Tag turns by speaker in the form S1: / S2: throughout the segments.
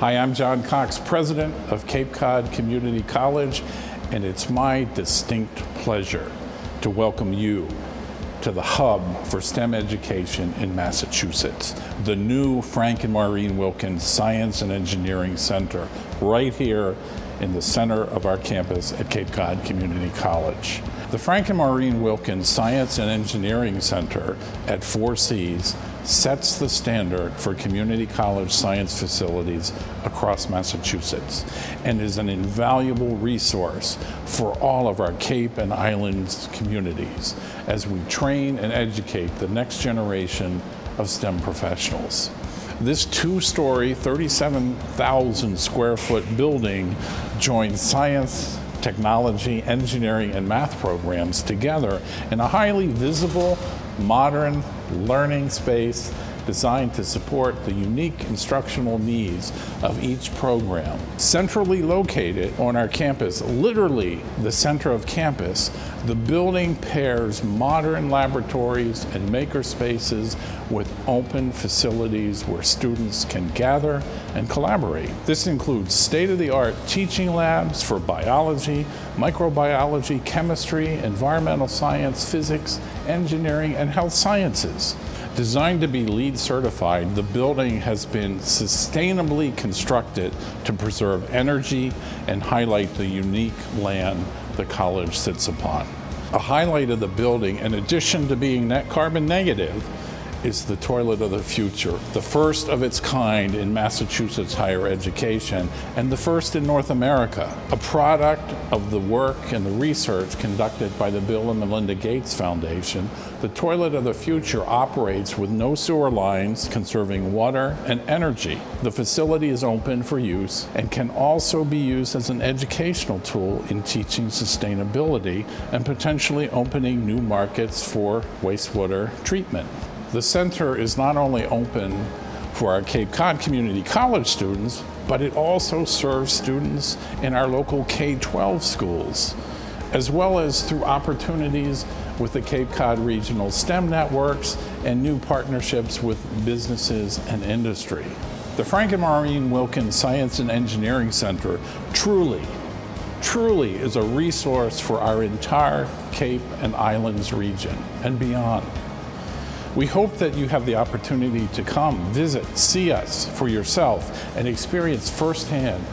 S1: Hi, I'm John Cox, president of Cape Cod Community College, and it's my distinct pleasure to welcome you to the hub for STEM education in Massachusetts, the new Frank and Maureen Wilkens Science and Engineering Center, right here in the center of our campus at Cape Cod Community College. The Frank and Maureen Wilkens Science and Engineering Center at 4Cs sets the standard for community college science facilities across Massachusetts and is an invaluable resource for all of our Cape and Islands communities as we train and educate the next generation of STEM professionals. This two story, 37,000 square foot building joins science, technology, engineering, and math programs together in a highly visible, modern learning space designed to support the unique instructional needs of each program. Centrally located on our campus, literally the center of campus, the building pairs modern laboratories and maker spaces with open facilities where students can gather and collaborate. This includes state-of-the-art teaching labs for biology, microbiology, chemistry, environmental science, physics, engineering, and health sciences. Designed to be LEED certified, the building has been sustainably constructed to preserve energy and highlight the unique land the college sits upon. A highlight of the building, in addition to being net carbon negative, is the toilet of the future, the first of its kind in Massachusetts higher education and the first in North America, a product of the work and the research conducted by the Bill and Melinda Gates Foundation. The toilet of the future operates with no sewer lines, conserving water and energy. The facility is open for use and can also be used as an educational tool in teaching sustainability and potentially opening new markets for wastewater treatment. The center is not only open for our Cape Cod Community College students, but it also serves students in our local K-12 schools, as well as through opportunities with the Cape Cod Regional STEM networks and new partnerships with businesses and industry. The Frank and Maureen Wilkens Science and Engineering Center truly, truly is a resource for our entire Cape and Islands region and beyond. We hope that you have the opportunity to come, visit, see us for yourself, and experience firsthand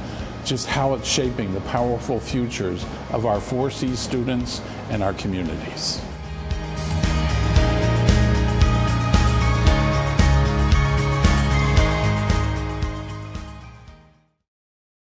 S1: just how it's shaping the powerful futures of our 4C students and our communities.